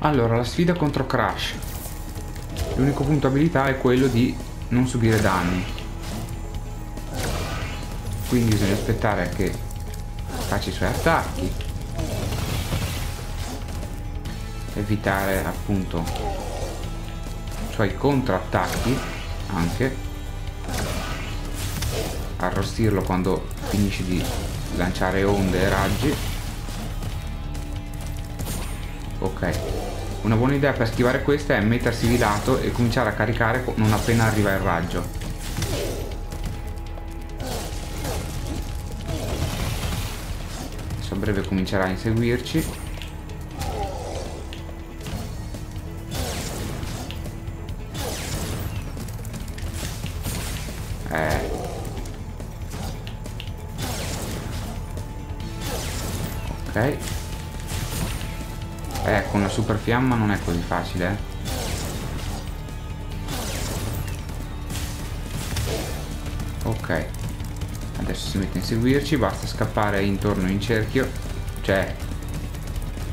Allora, la sfida contro Crash. L'unico punto abilità è quello di non subire danni. Quindi bisogna aspettare che faccia i suoi attacchi. Evitare appunto i suoi contrattacchi anche. Arrostirlo quando finisce di lanciare onde e raggi. Ok. Una buona idea per schivare questa è mettersi di lato e cominciare a caricare non appena arriva il raggio. Adesso a breve comincerà a inseguirci. Eh. Ok. Eh, con la super fiamma non è così facile, eh. Ok. Adesso si mette a inseguirci, basta scappare intorno in cerchio, cioè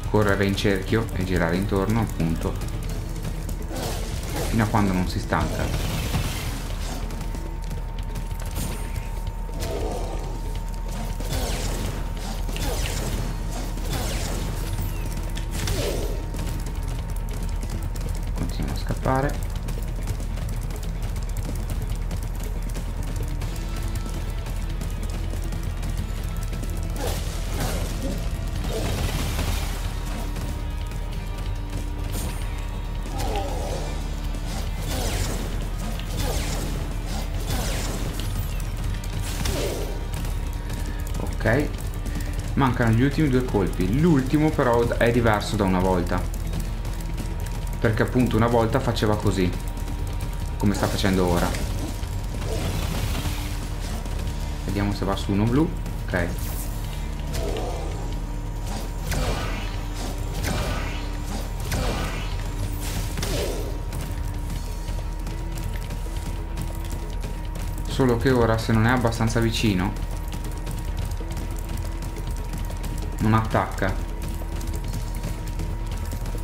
correre in cerchio e girare intorno, appunto, fino a quando non si stanca. Ok. Mancano gli ultimi due colpi. L'ultimo però è diverso da una volta perché appunto una volta faceva così come sta facendo ora. Vediamo se va su uno blu. Ok. Solo che ora se non è abbastanza vicino non attacca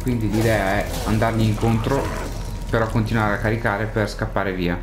quindi l'idea è andargli incontro però continuare a caricare per scappare via